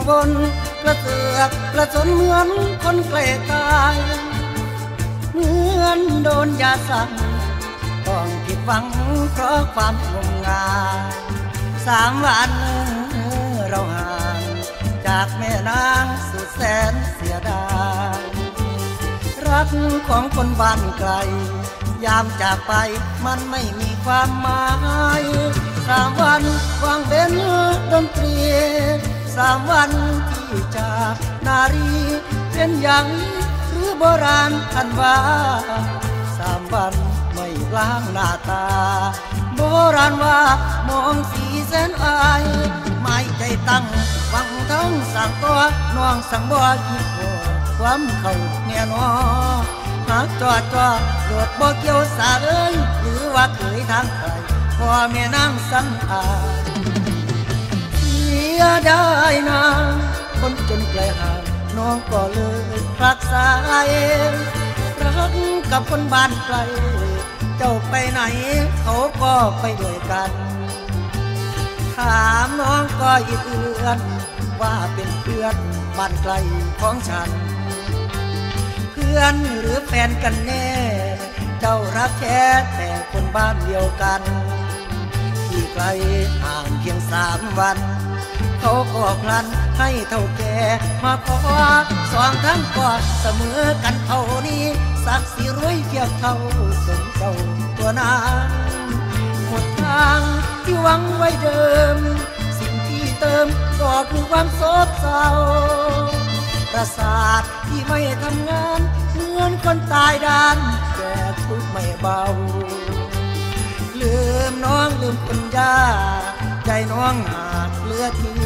กังวลกระเสือกกระสนเหมือนคนเกล้ตายเหมือนโดนยาสั่งต้องผิดหวังเพราะความงมงายสามวันเราห่างจากแม่นางสุดแสนเสียดายรักของคนบ้านไกล ยามจากไปมันไม่มีความหมายสามวันวางเบนดนตรี สามวันที่จากนารีเป็นอย่างหรือโบราณท่านว่าสามวันไม่ล้างหน้าตา โบราณว่ามองสีแสนอายไม่ใจตั้งวังทั้งสั่งตัวน้องสั่งบ่คิดว่ความเขาเนี่ยนอหากจอดจอดโดดบ่เกี่ยวสาเอ้ยหรือว่าเคยทางใครพ่อแม่นั่งสังอาเสี ยได้นะคนจนไกลห่างน้องก็เลยรักษาเองรักกับคนบ้านไกล เจ้าไปไหน เขาก็ไปด้วยกัน ถามน้องก็อีเอือนว่าเป็นเพื่อนบ้านไกลของฉัน เพื่อนหรือแฟนกันแน่ เจ้ารักแค่แต่คนบ้านเดียวกัน ที่ไกลห่างเพียงสามวัน เขาก็พลันให้เท่าแก่มาขอสองทั้งกอดเสมอกันเท่านี้สักสีรวยเทียบเท่าสมเจ้าตัวนั้นหมดทางที่หวังไว้เดิม สิ่งที่เติมก็คือความโศกเศร้าประสาทที่ไม่ทำงานเหมือนคนตายด้านแก่ทุกไม่เบา ลืมน้องลืมคุณย่า ใจน้องหากเลือที่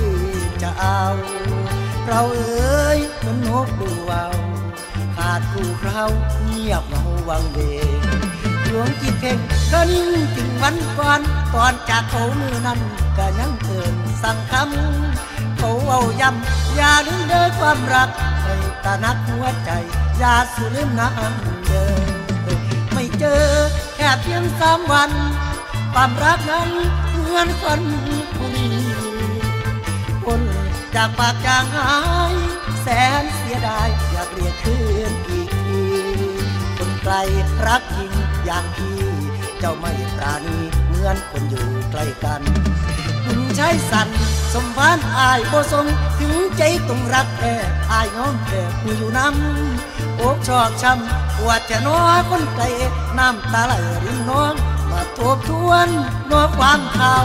จะเอา เราเอ๋ยเหมือนนกดูวาวขาดคู่เราเงียบเหงาวังเวงดวงจิตเพ่งก็นิ่งถึงวันก่อนก่อนจากเขามือนั้นก็ยังเกินสั่งคำเขาเอาย้ำอย่าลืมเด้อความรักให้ตานักหัวใจ อย่าสูลืมน้ำเดิมไม่เจอแค่เพียงสามวัน ความรักนั้น มือนคนผู้ดีคนจากปากจางหาย แสนเสียดายอยากเรียกคืนอีกทีคนไกลรักจริงอย่างพี่เจ้าไม่ปราณีเหมือนคนอยู่ใกล้กันคุณใช้สันสมพานอายบ่ทรงถึงใจต้องรักแท้อายน้องแต่ผู้อยู่น้ำอกชอกช้ำปวดจะน้อคนไกลน้ำตาไหลรินน้อง มาทบทวนเมื่อความเขา